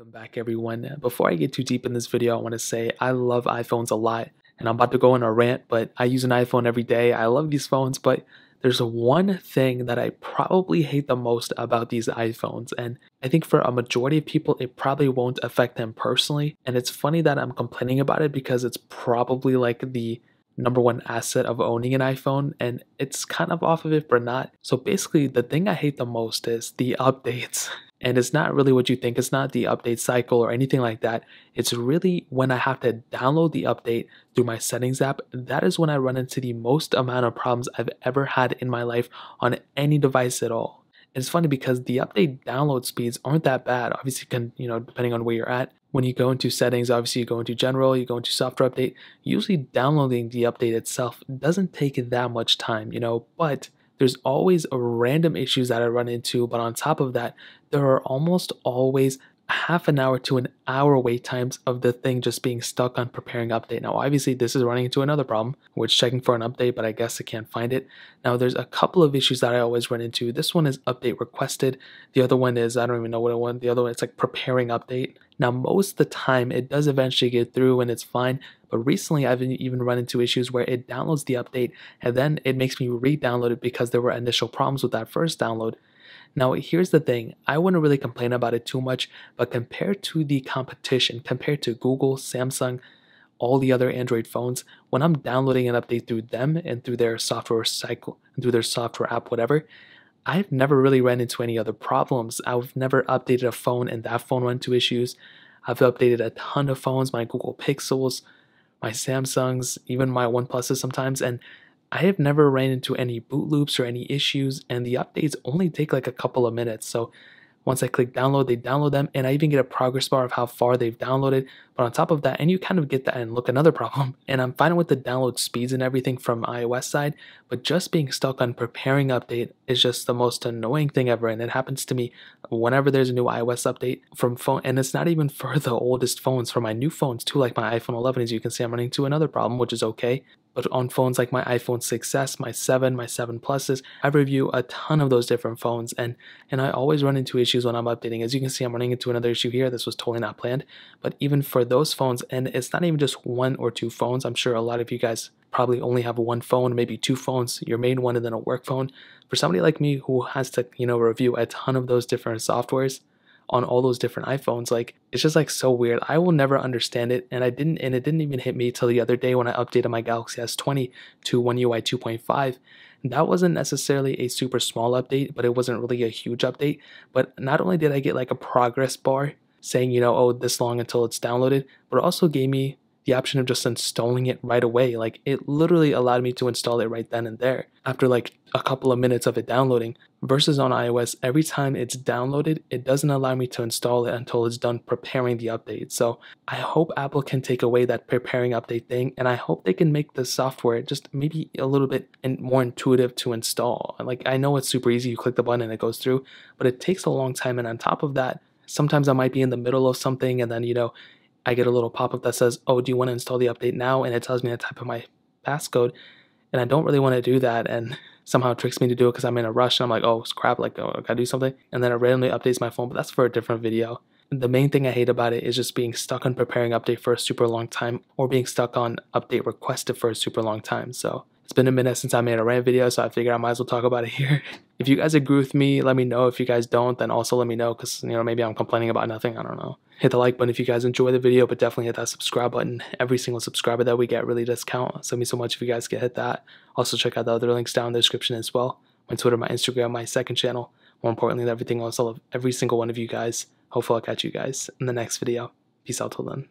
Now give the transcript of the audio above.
Welcome back everyone. Before I get too deep in this video, I want to say I love iPhones a lot and I'm about to go on a rant, but I use an iPhone every day. I love these phones, but there's one thing that I probably hate the most about these iPhones and I think for a majority of people it probably won't affect them personally and it's funny that I'm complaining about it because it's probably like the number one asset of owning an iPhone and it's kind of off of it but not. So basically the thing I hate the most is the updates. And it's not really what you think. It's not the update cycle or anything like that. It's really when I have to download the update through my settings app. That is when I run into the most amount of problems I've ever had in my life on any device at all. It's funny because the update download speeds aren't that bad. Obviously, can you know depending on where you're at. When you go into settings, obviously you go into general, you go into software update. Usually, downloading the update itself doesn't take that much time, you know, but there's always random issues that I run into, but on top of that, there are almost always half an hour to an hour wait times of the thing just being stuck on preparing update. Now, obviously, this is running into another problem, which checking for an update, but I guess I can't find it. Now, there's a couple of issues that I always run into. This one is update requested. The other one is, I don't even know what I want. The other one, it's like preparing update. Now, most of the time, it does eventually get through and it's fine. But recently, I've even run into issues where it downloads the update and then it makes me re-download it because there were initial problems with that first download. Now, here's the thing I wouldn't really complain about it too much, but compared to the competition, compared to Google, Samsung, all the other Android phones, when I'm downloading an update through them and through their software cycle, and through their software app, whatever, I've never really ran into any other problems. I've never updated a phone and that phone run into issues. I've updated a ton of phones, my Google Pixels, my Samsungs, even my OnePluses sometimes, and I have never ran into any boot loops or any issues, and the updates only take like a couple of minutes. So once I click download, they download them, and I even get a progress bar of how far they've downloaded. But on top of that, and you kind of get that, and look, another problem, and I'm fine with the download speeds and everything from iOS side, but just being stuck on preparing update is just the most annoying thing ever. And it happens to me whenever there's a new iOS update from phone, and it's not even for the oldest phones, for my new phones too, like my iPhone 11, as you can see, I'm running into another problem, which is okay. But on phones like my iPhone 6s, my 7, my 7 Pluses, I review a ton of those different phones and and I always run into issues when I'm updating. As you can see, I'm running into another issue here. This was totally not planned. But even for those phones, and it's not even just one or two phones. I'm sure a lot of you guys probably only have one phone, maybe two phones, your main one and then a work phone. For somebody like me who has to, you know, review a ton of those different softwares, on all those different iPhones. Like it's just like so weird. I will never understand it, and I didn't, and it didn't even hit me till the other day when I updated my Galaxy S20 to One UI 2.5. That wasn't necessarily a super small update, but it wasn't really a huge update. But not only did I get like a progress bar saying, you know, oh, this long until it's downloaded, but it also gave me the option of just installing it right away. Like it literally allowed me to install it right then and there after like a couple of minutes of it downloading. Versus on iOS, every time it's downloaded, it doesn't allow me to install it until it's done preparing the update. So I hope Apple can take away that preparing update thing and I hope they can make the software just maybe a little bit more intuitive to install. Like I know it's super easy, you click the button and it goes through, but it takes a long time and on top of that, sometimes I might be in the middle of something and then you know I get a little pop up that says, Oh, do you want to install the update now? And it tells me to type in my passcode. And I don't really want to do that. And somehow tricks me to do it because I'm in a rush. And I'm like, Oh, crap, like, oh, I gotta do something. And then it randomly updates my phone. But that's for a different video. The main thing I hate about it is just being stuck on preparing update for a super long time or being stuck on update requested for a super long time. So it's been a minute since I made a rant video, so I figured I might as well talk about it here. If you guys agree with me, let me know. If you guys don't, then also let me know because, you know, maybe I'm complaining about nothing. I don't know. Hit the like button if you guys enjoy the video, but definitely hit that subscribe button. Every single subscriber that we get really does count. So me so much if you guys can hit that. Also, check out the other links down in the description as well. My Twitter, my Instagram, my second channel. More importantly everything else, I love every single one of you guys. Hopefully I'll catch you guys in the next video. Peace out till then.